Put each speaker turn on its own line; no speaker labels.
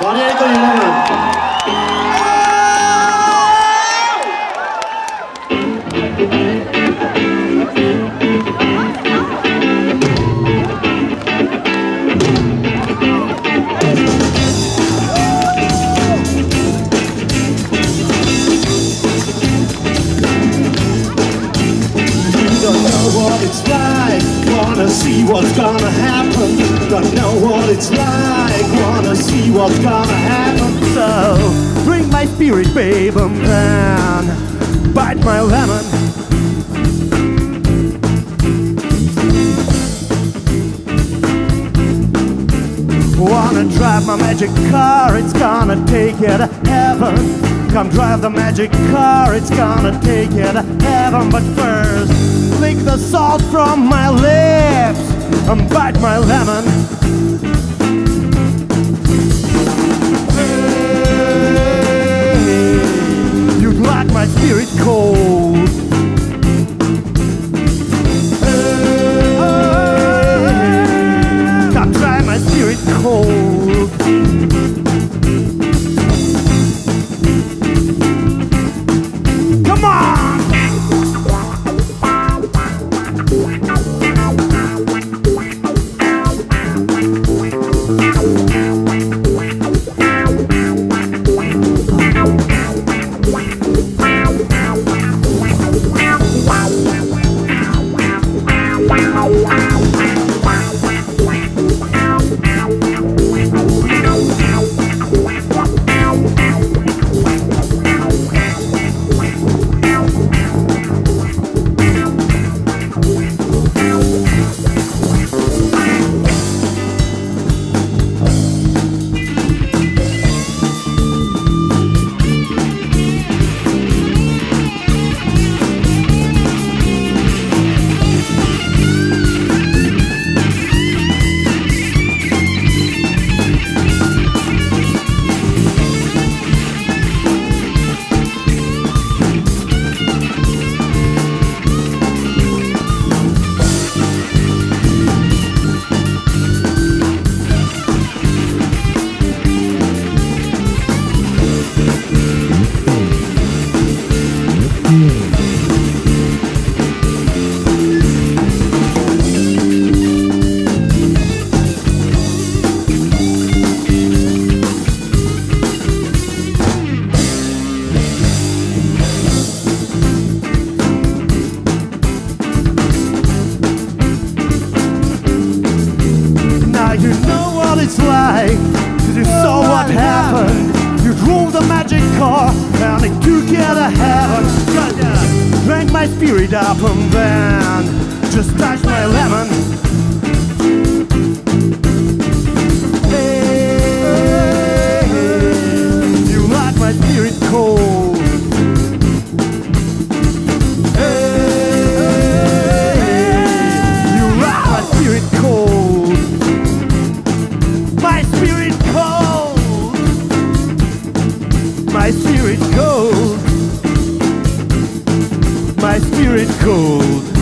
Don't know what it's like, wanna see what's gonna happen. Don't know what it's like, wanna see what's gonna happen. So, bring my spirit, babe, then bite my lemon. Wanna drive my magic car, it's gonna take you to heaven. Come drive the magic car, it's gonna take you to heaven. But first, lick the salt from my lips and bite my lemon. You know what it's like. Cause you saw what happened. You drove the magic car and it took you to heaven. Drank my spirit up and then just touched my lemon. Spirit cold. My spirit cold.